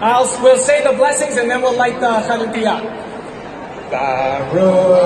I'll, we'll say the blessings and then we'll light the Chanukah. Baruch